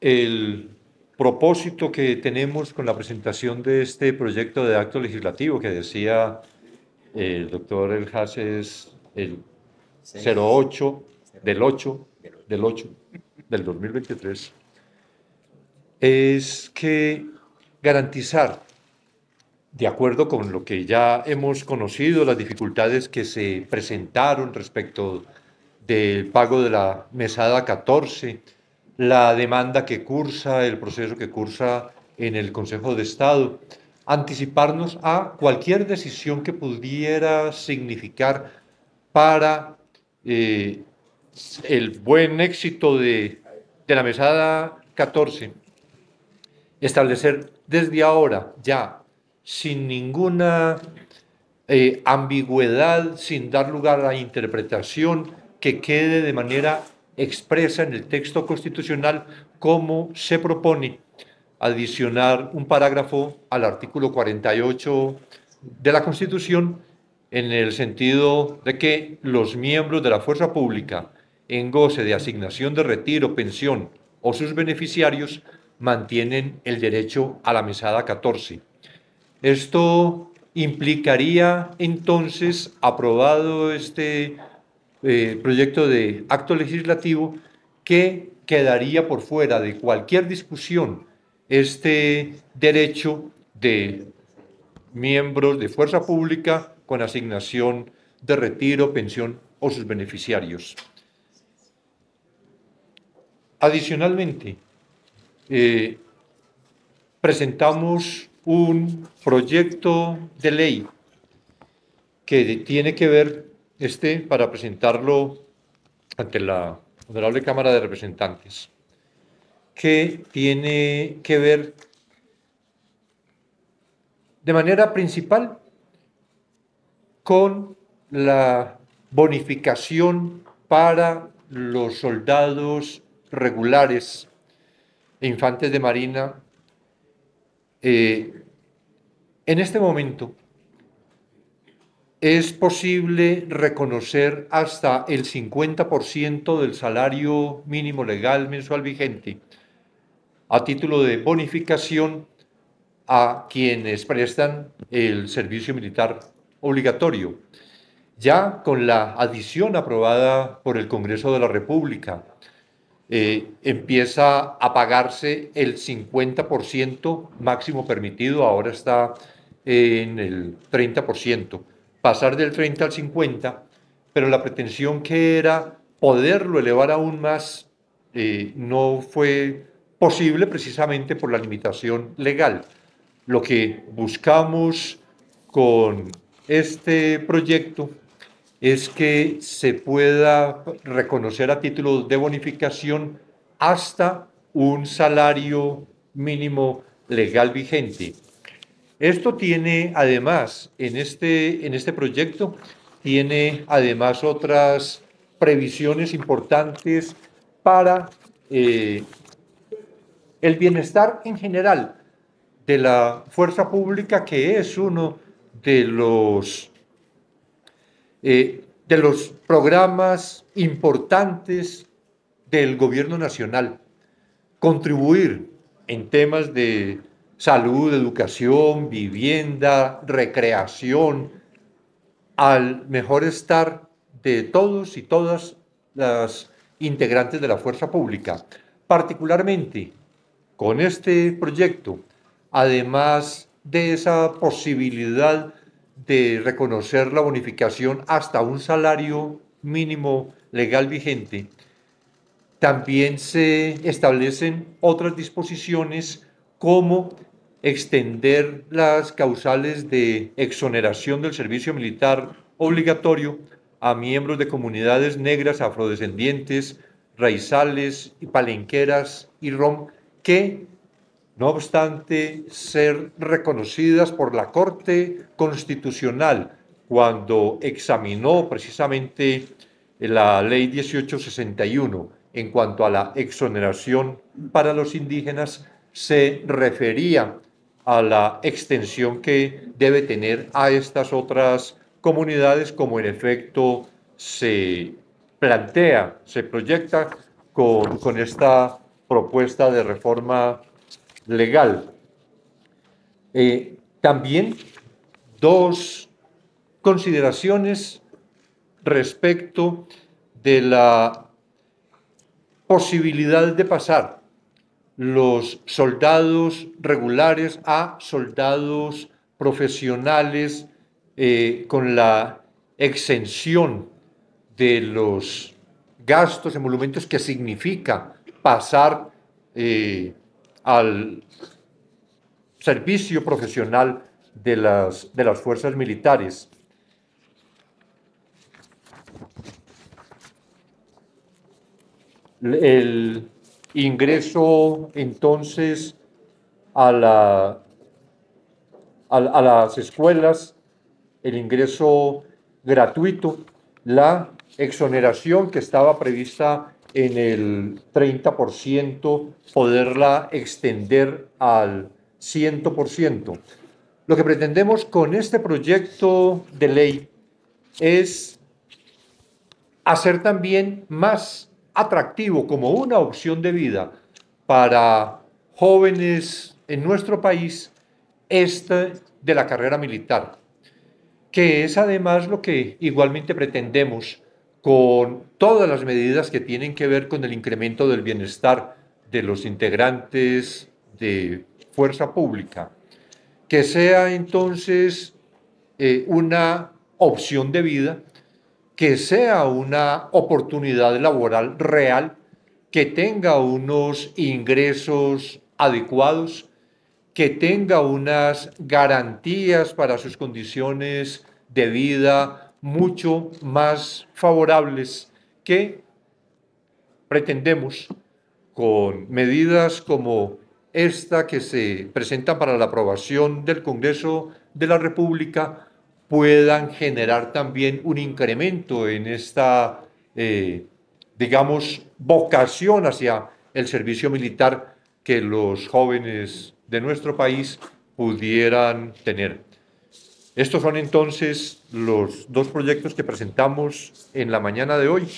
el propósito que tenemos con la presentación de este proyecto de acto legislativo que decía el doctor El es el 08 del 8 del 8 del 2023 es que garantizar, de acuerdo con lo que ya hemos conocido, las dificultades que se presentaron respecto del pago de la mesada 14, la demanda que cursa, el proceso que cursa en el Consejo de Estado, anticiparnos a cualquier decisión que pudiera significar para eh, el buen éxito de, la mesada 14, establecer desde ahora ya, sin ninguna eh, ambigüedad, sin dar lugar a interpretación, que quede de manera expresa en el texto constitucional cómo se propone adicionar un parágrafo al artículo 48 de la Constitución en el sentido de que los miembros de la fuerza pública en goce de asignación de retiro, pensión o sus beneficiarios mantienen el derecho a la mesada 14. Esto implicaría entonces, aprobado este eh, proyecto de acto legislativo, que quedaría por fuera de cualquier discusión este derecho de miembros de fuerza pública con asignación de retiro, pensión o sus beneficiarios. Adicionalmente, eh, presentamos un proyecto de ley que tiene que ver, este, para presentarlo ante la Honorable Cámara de Representantes, que tiene que ver de manera principal con la bonificación para los soldados regulares e infantes de Marina, eh, en este momento es posible reconocer hasta el 50% del salario mínimo legal mensual vigente a título de bonificación a quienes prestan el servicio militar obligatorio. Ya con la adición aprobada por el Congreso de la República eh, empieza a pagarse el 50% máximo permitido, ahora está en el 30%, pasar del 30 al 50, pero la pretensión que era poderlo elevar aún más eh, no fue posible precisamente por la limitación legal. Lo que buscamos con este proyecto es que se pueda reconocer a título de bonificación hasta un salario mínimo legal vigente. Esto tiene además, en este, en este proyecto, tiene además otras previsiones importantes para eh, el bienestar en general de la fuerza pública, que es uno de los eh, de los programas importantes del gobierno nacional. Contribuir en temas de salud, educación, vivienda, recreación, al mejor estar de todos y todas las integrantes de la fuerza pública. Particularmente con este proyecto, además de esa posibilidad de reconocer la bonificación hasta un salario mínimo legal vigente, también se establecen otras disposiciones como extender las causales de exoneración del servicio militar obligatorio a miembros de comunidades negras, afrodescendientes, raizales y palenqueras y rom que no obstante ser reconocidas por la Corte Constitucional cuando examinó precisamente la ley 1861 en cuanto a la exoneración para los indígenas, se refería a la extensión que debe tener a estas otras comunidades, como en efecto se plantea, se proyecta con, con esta propuesta de reforma legal. Eh, también dos consideraciones respecto de la posibilidad de pasar los soldados regulares a soldados profesionales eh, con la exención de los gastos, emolumentos que significa pasar eh, al servicio profesional de las, de las fuerzas militares. El ingreso entonces a, la, a las escuelas, el ingreso gratuito, la exoneración que estaba prevista en el 30%, poderla extender al 100%. Lo que pretendemos con este proyecto de ley es hacer también más atractivo como una opción de vida para jóvenes en nuestro país este de la carrera militar que es además lo que igualmente pretendemos con todas las medidas que tienen que ver con el incremento del bienestar de los integrantes de fuerza pública, que sea entonces eh, una opción de vida, que sea una oportunidad laboral real, que tenga unos ingresos adecuados, que tenga unas garantías para sus condiciones de vida mucho más favorables que pretendemos con medidas como esta que se presenta para la aprobación del Congreso de la República puedan generar también un incremento en esta, eh, digamos, vocación hacia el servicio militar que los jóvenes de nuestro país pudieran tener. Estos son entonces los dos proyectos que presentamos en la mañana de hoy.